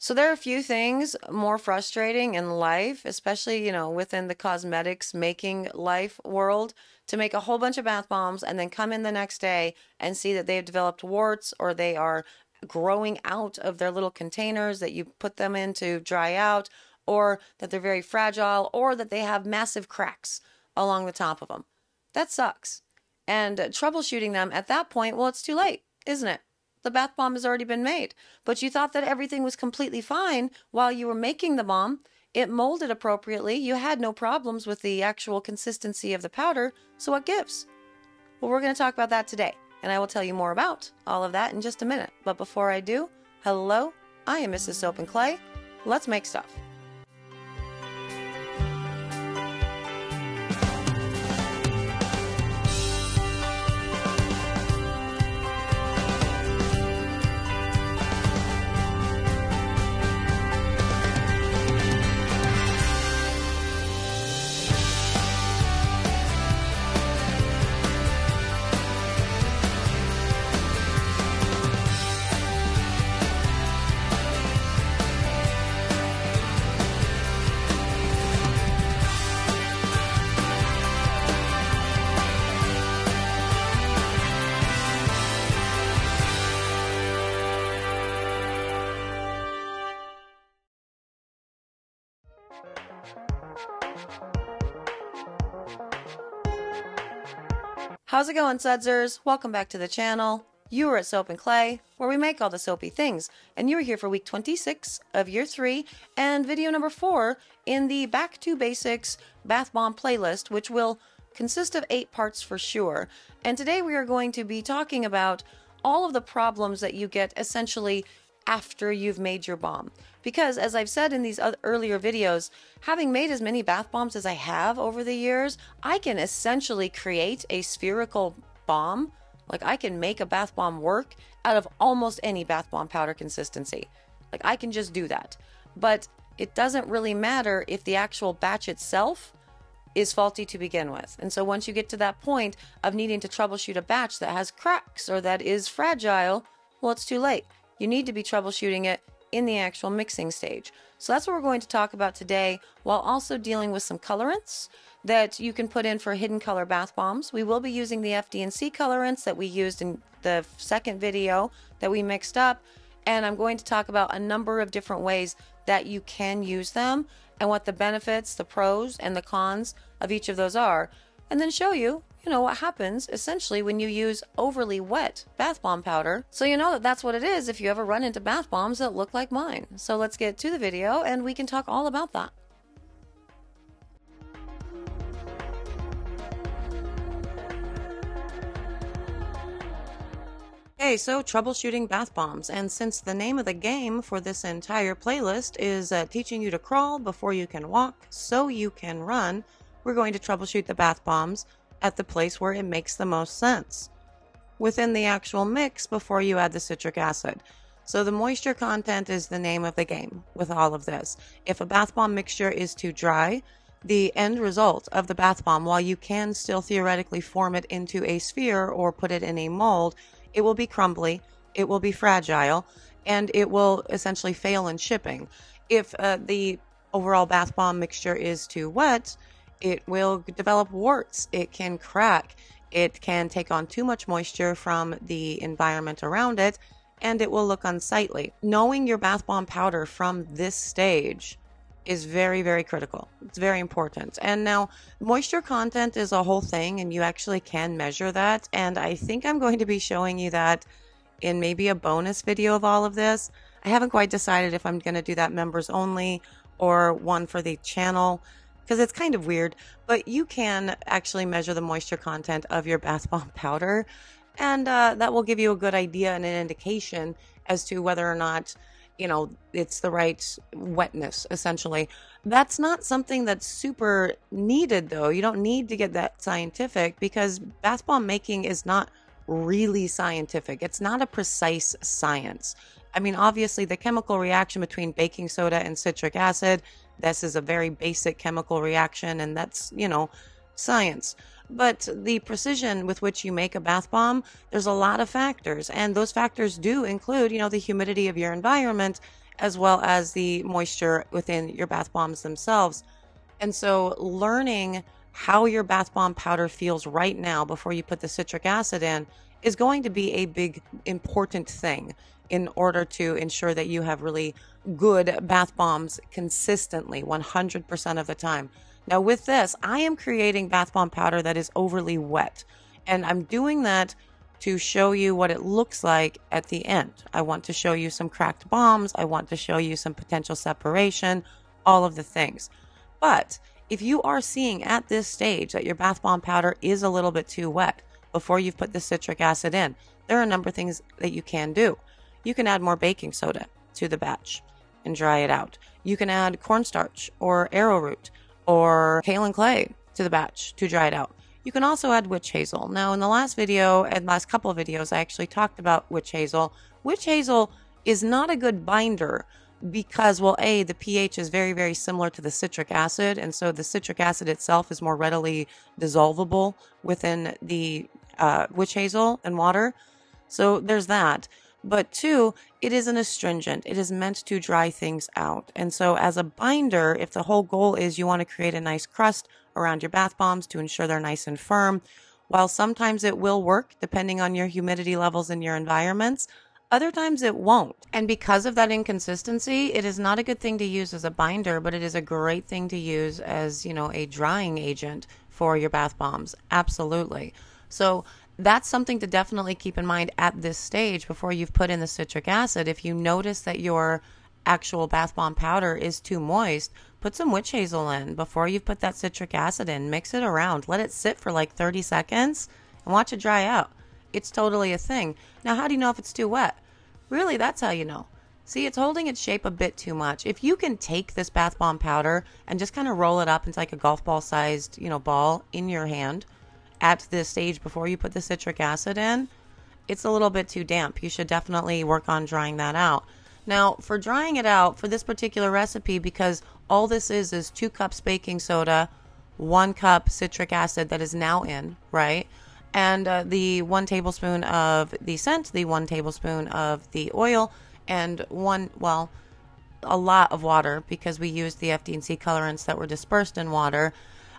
So there are a few things more frustrating in life, especially, you know, within the cosmetics making life world, to make a whole bunch of bath bombs and then come in the next day and see that they've developed warts or they are growing out of their little containers that you put them in to dry out or that they're very fragile or that they have massive cracks along the top of them. That sucks. And troubleshooting them at that point, well, it's too late, isn't it? The bath bomb has already been made. But you thought that everything was completely fine while you were making the bomb. It molded appropriately. You had no problems with the actual consistency of the powder. So what gives? Well, we're going to talk about that today. And I will tell you more about all of that in just a minute. But before I do, hello, I am Mrs. Soap and Clay. Let's make stuff. How's it going, Sudsers? Welcome back to the channel. You are at Soap and Clay, where we make all the soapy things, and you're here for week 26 of year 3 and video number 4 in the Back to Basics Bath Bomb playlist, which will consist of 8 parts for sure. And today we are going to be talking about all of the problems that you get essentially after you've made your bomb. Because, as I've said in these earlier videos, having made as many bath bombs as I have over the years, I can essentially create a spherical bomb. Like, I can make a bath bomb work out of almost any bath bomb powder consistency. Like, I can just do that. But it doesn't really matter if the actual batch itself is faulty to begin with. And so once you get to that point of needing to troubleshoot a batch that has cracks or that is fragile, well, it's too late. You need to be troubleshooting it in the actual mixing stage. So that's what we're going to talk about today while also dealing with some colorants that you can put in for hidden color bath bombs. We will be using the FD&C colorants that we used in the second video that we mixed up and I'm going to talk about a number of different ways that you can use them and what the benefits, the pros, and the cons of each of those are, and then show you you know what happens essentially when you use overly wet bath bomb powder. So you know that that's what it is if you ever run into bath bombs that look like mine. So let's get to the video and we can talk all about that. Okay, so troubleshooting bath bombs. And since the name of the game for this entire playlist is uh, teaching you to crawl before you can walk so you can run, we're going to troubleshoot the bath bombs at the place where it makes the most sense within the actual mix before you add the citric acid. So the moisture content is the name of the game with all of this. If a bath bomb mixture is too dry, the end result of the bath bomb, while you can still theoretically form it into a sphere or put it in a mold, it will be crumbly, it will be fragile, and it will essentially fail in shipping. If uh, the overall bath bomb mixture is too wet, it will develop warts, it can crack, it can take on too much moisture from the environment around it, and it will look unsightly. Knowing your bath bomb powder from this stage is very, very critical. It's very important. And now, moisture content is a whole thing, and you actually can measure that. And I think I'm going to be showing you that in maybe a bonus video of all of this. I haven't quite decided if I'm going to do that members only or one for the channel because it's kind of weird, but you can actually measure the moisture content of your bath bomb powder, and uh, that will give you a good idea and an indication as to whether or not you know it's the right wetness essentially. That's not something that's super needed though. You don't need to get that scientific because bath bomb making is not really scientific. It's not a precise science. I mean obviously the chemical reaction between baking soda and citric acid this is a very basic chemical reaction, and that's, you know, science. But the precision with which you make a bath bomb, there's a lot of factors, and those factors do include, you know, the humidity of your environment as well as the moisture within your bath bombs themselves. And so, learning how your bath bomb powder feels right now before you put the citric acid in is going to be a big, important thing in order to ensure that you have really good bath bombs consistently 100% of the time. Now, with this, I am creating bath bomb powder that is overly wet, and I'm doing that to show you what it looks like at the end. I want to show you some cracked bombs, I want to show you some potential separation, all of the things. But if you are seeing at this stage that your bath bomb powder is a little bit too wet before you've put the citric acid in, there are a number of things that you can do. You can add more baking soda to the batch and dry it out. You can add cornstarch or arrowroot or kaolin clay to the batch to dry it out. You can also add witch hazel. Now, in the last video and last couple of videos, I actually talked about witch hazel. Witch hazel is not a good binder because, well, A, the pH is very, very similar to the citric acid. And so the citric acid itself is more readily dissolvable within the uh, witch hazel and water. So there's that. But two, it is an astringent. It is meant to dry things out. And so, as a binder, if the whole goal is you want to create a nice crust around your bath bombs to ensure they're nice and firm, while sometimes it will work depending on your humidity levels in your environments, other times it won't. And because of that inconsistency, it is not a good thing to use as a binder, but it is a great thing to use as, you know, a drying agent for your bath bombs. Absolutely. So that's something to definitely keep in mind at this stage before you've put in the citric acid. If you notice that your actual bath bomb powder is too moist, put some witch hazel in before you put that citric acid in. Mix it around. Let it sit for like 30 seconds and watch it dry out. It's totally a thing. Now, how do you know if it's too wet? Really, that's how you know. See, it's holding its shape a bit too much. If you can take this bath bomb powder and just kind of roll it up into like a golf ball sized, you know, ball in your hand at this stage before you put the citric acid in, it's a little bit too damp. You should definitely work on drying that out. Now, for drying it out for this particular recipe, because all this is is two cups baking soda, one cup citric acid that is now in, right? and uh, the one tablespoon of the scent, the one tablespoon of the oil, and one, well, a lot of water because we used the FD&C colorants that were dispersed in water.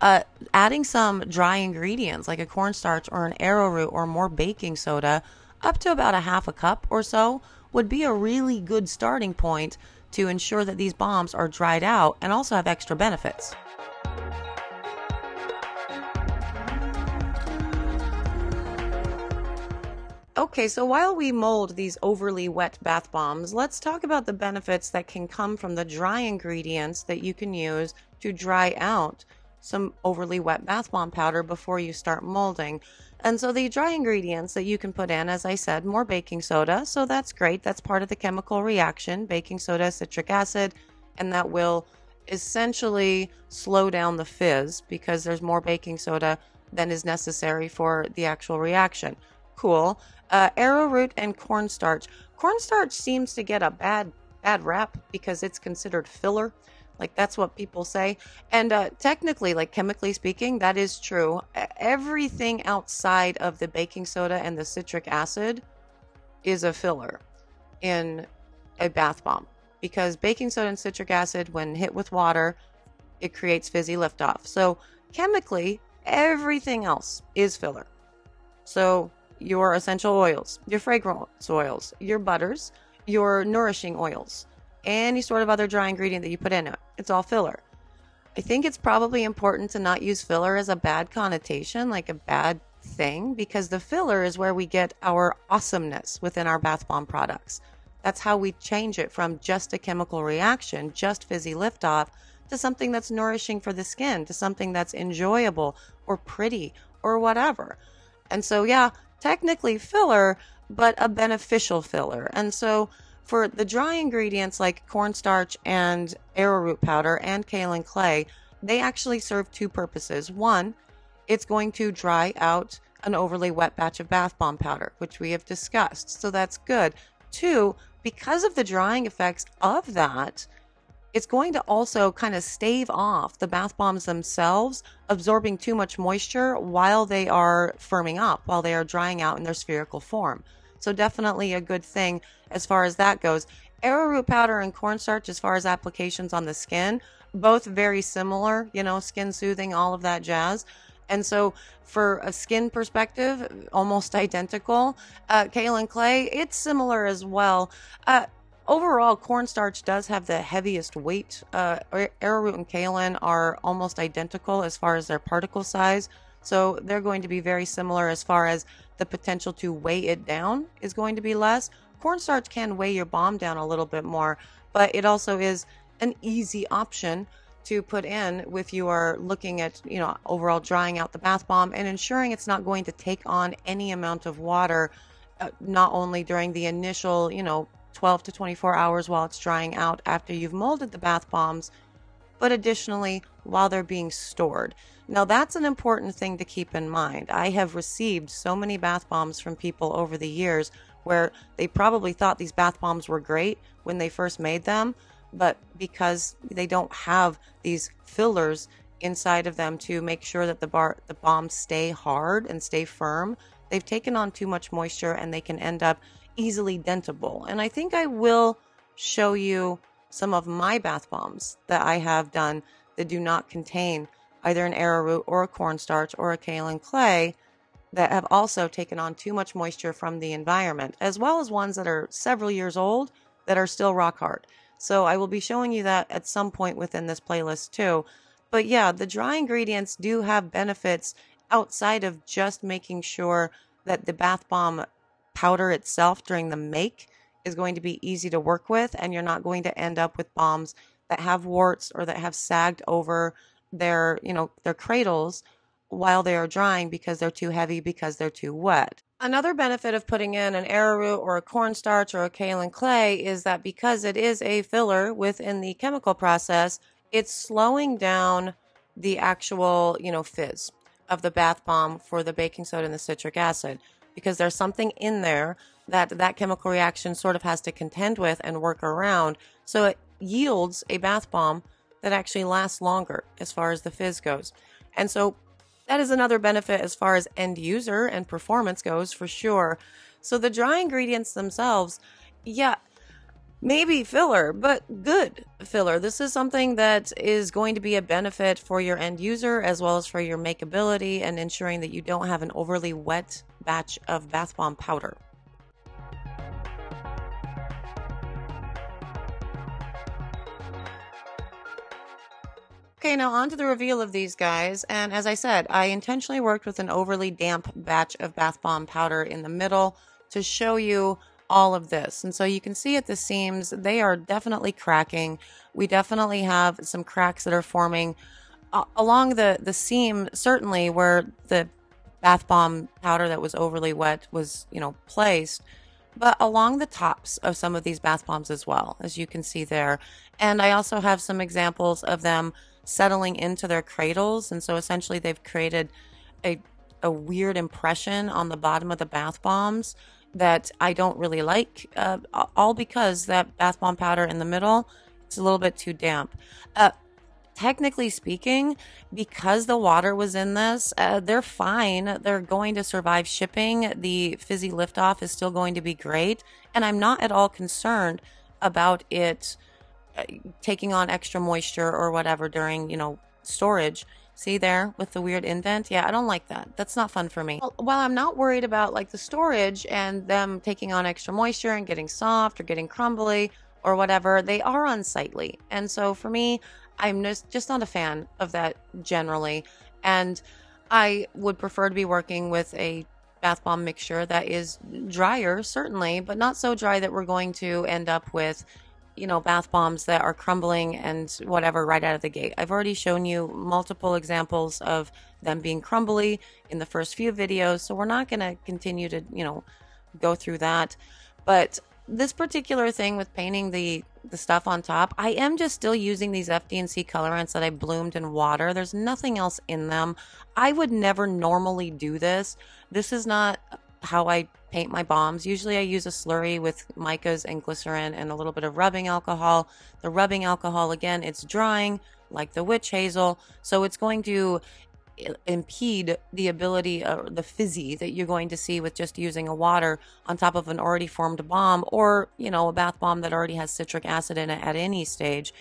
Uh, adding some dry ingredients like a cornstarch or an arrowroot or more baking soda, up to about a half a cup or so, would be a really good starting point to ensure that these bombs are dried out and also have extra benefits. Okay, so while we mold these overly wet bath bombs, let's talk about the benefits that can come from the dry ingredients that you can use to dry out some overly wet bath bomb powder before you start molding. And so the dry ingredients that you can put in, as I said, more baking soda. So that's great. That's part of the chemical reaction, baking soda, citric acid, and that will essentially slow down the fizz because there's more baking soda than is necessary for the actual reaction. Cool uh, arrowroot and cornstarch. Cornstarch seems to get a bad bad rap because it's considered filler. Like that's what people say. And uh, technically, like chemically speaking, that is true. Everything outside of the baking soda and the citric acid is a filler in a bath bomb because baking soda and citric acid, when hit with water, it creates fizzy liftoff. So chemically, everything else is filler. So your essential oils, your fragrance oils, your butters, your nourishing oils, any sort of other dry ingredient that you put in it. It's all filler. I think it's probably important to not use filler as a bad connotation, like a bad thing, because the filler is where we get our awesomeness within our bath bomb products. That's how we change it from just a chemical reaction, just fizzy liftoff, to something that's nourishing for the skin, to something that's enjoyable or pretty or whatever. And so, yeah, technically filler, but a beneficial filler. And so for the dry ingredients like cornstarch and arrowroot powder and kaolin clay, they actually serve two purposes. One, it's going to dry out an overly wet batch of bath bomb powder, which we have discussed. So that's good. Two, because of the drying effects of that, it's going to also kind of stave off the bath bombs themselves absorbing too much moisture while they are firming up, while they are drying out in their spherical form. So, definitely a good thing as far as that goes. arrowroot powder and cornstarch, as far as applications on the skin, both very similar, you know, skin soothing, all of that jazz. And so, for a skin perspective, almost identical. Uh, kaolin clay, it's similar as well. Uh, overall, cornstarch does have the heaviest weight. Uh, arrowroot and kaolin are almost identical as far as their particle size. So they're going to be very similar as far as the potential to weigh it down is going to be less. Cornstarch can weigh your bomb down a little bit more, but it also is an easy option to put in if you are looking at, you know, overall drying out the bath bomb and ensuring it's not going to take on any amount of water, uh, not only during the initial, you know, 12 to 24 hours while it's drying out after you've molded the bath bombs, but additionally while they're being stored. Now, that's an important thing to keep in mind. I have received so many bath bombs from people over the years where they probably thought these bath bombs were great when they first made them, but because they don't have these fillers inside of them to make sure that the bar the bombs stay hard and stay firm, they've taken on too much moisture and they can end up easily dentable. And I think I will show you some of my bath bombs that I have done that do not contain either an arrowroot or a cornstarch or a kaolin clay that have also taken on too much moisture from the environment, as well as ones that are several years old that are still rock hard. So I will be showing you that at some point within this playlist too. But yeah, the dry ingredients do have benefits outside of just making sure that the bath bomb powder itself during the make is going to be easy to work with and you're not going to end up with bombs that have warts or that have sagged over their, you know, their cradles while they are drying because they're too heavy because they're too wet. Another benefit of putting in an arrowroot or a cornstarch or a kaolin clay is that because it is a filler within the chemical process, it's slowing down the actual, you know, fizz of the bath bomb for the baking soda and the citric acid because there's something in there that that chemical reaction sort of has to contend with and work around. So it yields a bath bomb that actually lasts longer as far as the fizz goes. And so that is another benefit as far as end user and performance goes for sure. So the dry ingredients themselves, yeah, maybe filler, but good filler. This is something that is going to be a benefit for your end user as well as for your makeability and ensuring that you don't have an overly wet batch of bath bomb powder. Okay, now on to the reveal of these guys. And as I said, I intentionally worked with an overly damp batch of bath bomb powder in the middle to show you all of this. And so you can see at the seams, they are definitely cracking. We definitely have some cracks that are forming uh, along the, the seam, certainly where the bath bomb powder that was overly wet was, you know, placed but along the tops of some of these bath bombs as well, as you can see there. And I also have some examples of them settling into their cradles. And so essentially they've created a, a weird impression on the bottom of the bath bombs that I don't really like, uh, all because that bath bomb powder in the middle, it's a little bit too damp. Uh, technically speaking, because the water was in this, uh, they're fine. They're going to survive shipping. The fizzy liftoff is still going to be great. And I'm not at all concerned about it taking on extra moisture or whatever during, you know, storage. See there with the weird indent? Yeah, I don't like that. That's not fun for me. While I'm not worried about like the storage and them taking on extra moisture and getting soft or getting crumbly or whatever, they are unsightly. And so for me, I'm just, not a fan of that generally. And I would prefer to be working with a bath bomb mixture that is drier, certainly, but not so dry that we're going to end up with you know, bath bombs that are crumbling and whatever right out of the gate. I've already shown you multiple examples of them being crumbly in the first few videos, so we're not going to continue to, you know, go through that. But this particular thing with painting the the stuff on top, I am just still using these FD&C colorants that I bloomed in water. There's nothing else in them. I would never normally do this. This is not how I paint my bombs. Usually I use a slurry with micas and glycerin and a little bit of rubbing alcohol. The rubbing alcohol, again, it's drying like the witch hazel. So it's going to impede the ability or the fizzy that you're going to see with just using a water on top of an already formed bomb or, you know, a bath bomb that already has citric acid in it at any stage.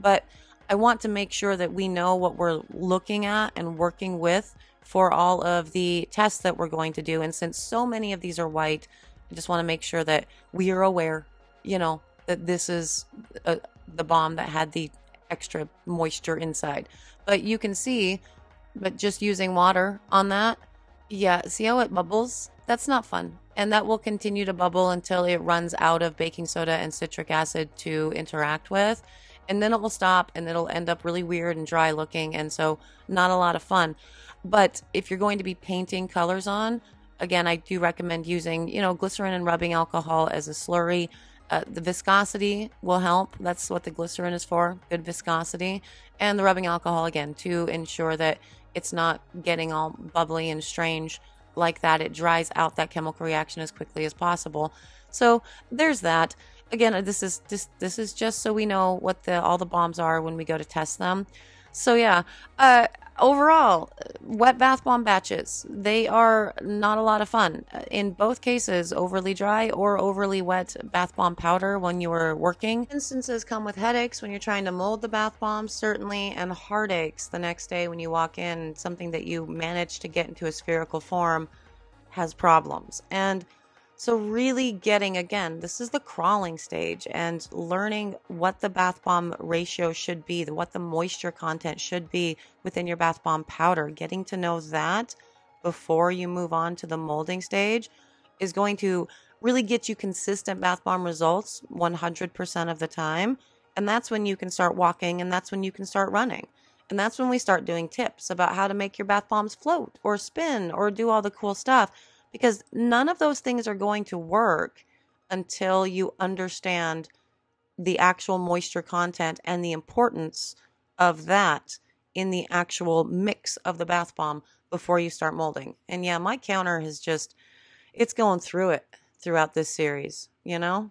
But I want to make sure that we know what we're looking at and working with for all of the tests that we're going to do. And since so many of these are white, I just want to make sure that we are aware, you know, that this is a, uh, the bomb that had the extra moisture inside. But you can see, but just using water on that, yeah, see how it bubbles? That's not fun. And that will continue to bubble until it runs out of baking soda and citric acid to interact with. And then it will stop and it'll end up really weird and dry looking. And so, not a lot of fun. But if you're going to be painting colors on, again, I do recommend using, you know, glycerin and rubbing alcohol as a slurry. Uh, the viscosity will help. That's what the glycerin is for, good viscosity. And the rubbing alcohol, again, to ensure that it's not getting all bubbly and strange like that. It dries out that chemical reaction as quickly as possible. So there's that. Again, this is this this is just so we know what the all the bombs are when we go to test them. So yeah, uh, overall, wet bath bomb batches, they are not a lot of fun. In both cases, overly dry or overly wet bath bomb powder when you are working. Instances come with headaches when you're trying to mold the bath bombs, certainly, and heartaches the next day when you walk in. Something that you managed to get into a spherical form has problems. And so, really getting again, this is the crawling stage and learning what the bath bomb ratio should be, what the moisture content should be within your bath bomb powder. Getting to know that before you move on to the molding stage is going to really get you consistent bath bomb results 100% of the time. And that's when you can start walking and that's when you can start running. And that's when we start doing tips about how to make your bath bombs float or spin or do all the cool stuff because none of those things are going to work until you understand the actual moisture content and the importance of that in the actual mix of the bath bomb before you start molding. And yeah, my counter has just it's going through it throughout this series, you know?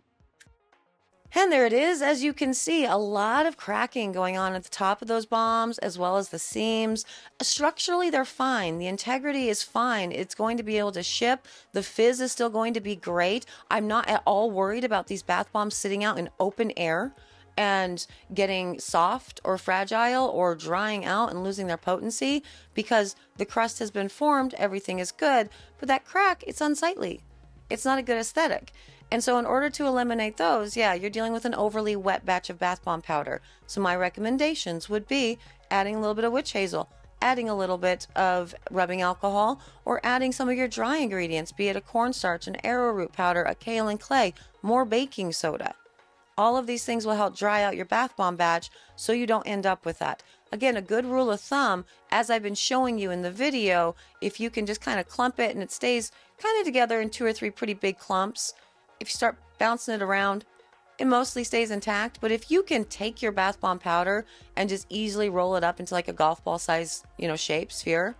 And there it is. As you can see, a lot of cracking going on at the top of those bombs as well as the seams. Uh, structurally, they're fine. The integrity is fine. It's going to be able to ship. The fizz is still going to be great. I'm not at all worried about these bath bombs sitting out in open air and getting soft or fragile or drying out and losing their potency because the crust has been formed, everything is good, but that crack, it's unsightly. It's not a good aesthetic. And so, in order to eliminate those, yeah, you're dealing with an overly wet batch of bath bomb powder. So, my recommendations would be adding a little bit of witch hazel, adding a little bit of rubbing alcohol, or adding some of your dry ingredients, be it a cornstarch, an arrowroot powder, a kaolin clay, more baking soda. All of these things will help dry out your bath bomb batch so you don't end up with that. Again, a good rule of thumb, as I've been showing you in the video, if you can just kind of clump it and it stays kind of together in two or three pretty big clumps, if you start bouncing it around, it mostly stays intact. But if you can take your bath bomb powder and just easily roll it up into like a golf ball size, you know, shape, sphere,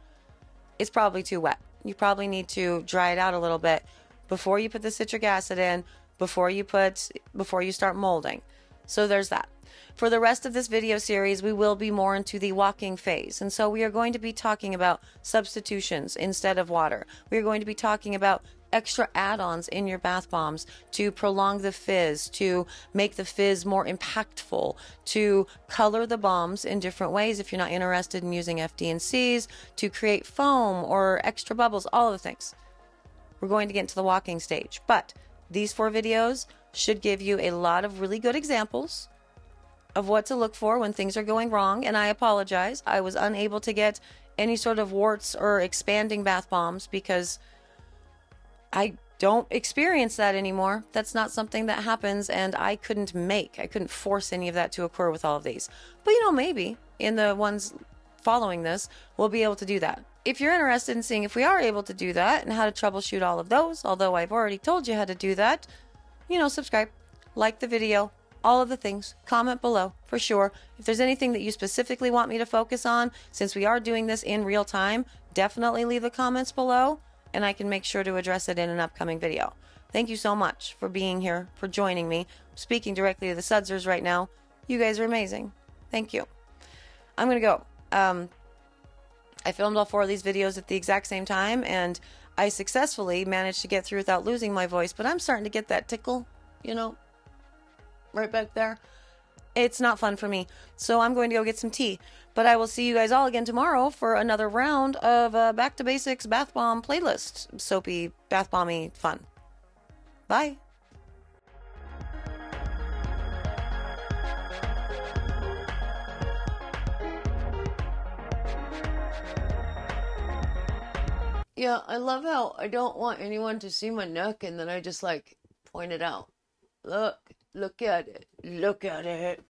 it's probably too wet. You probably need to dry it out a little bit before you put the citric acid in, before you put before you start molding. So there's that. For the rest of this video series, we will be more into the walking phase. And so we are going to be talking about substitutions instead of water. We are going to be talking about extra add ons in your bath bombs to prolong the fizz, to make the fizz more impactful, to color the bombs in different ways if you're not interested in using FD&Cs, to create foam or extra bubbles, all of the things. We're going to get into the walking stage. But these four videos should give you a lot of really good examples of what to look for when things are going wrong. And I apologize. I was unable to get any sort of warts or expanding bath bombs because I don't experience that anymore. That's not something that happens, and I couldn't make, I couldn't force any of that to occur with all of these. But you know, maybe in the ones following this, we'll be able to do that. If you're interested in seeing if we are able to do that and how to troubleshoot all of those, although I've already told you how to do that, you know, subscribe, like the video, all of the things. Comment below for sure. If there's anything that you specifically want me to focus on, since we are doing this in real time, definitely leave the comments below and I can make sure to address it in an upcoming video. Thank you so much for being here, for joining me. I'm speaking directly to the Sudsers right now. You guys are amazing. Thank you. I'm going to go. Um, I filmed all four of these videos at the exact same time and I successfully managed to get through without losing my voice, but I'm starting to get that tickle, you know, right back there. It's not fun for me. So I'm going to go get some tea. But I will see you guys all again tomorrow for another round of uh, Back to Basics Bath Bomb playlist. Soapy, bath bomby fun. Bye. Yeah, I love how I don't want anyone to see my neck and then I just like point it out. Look, look at it. Look at it.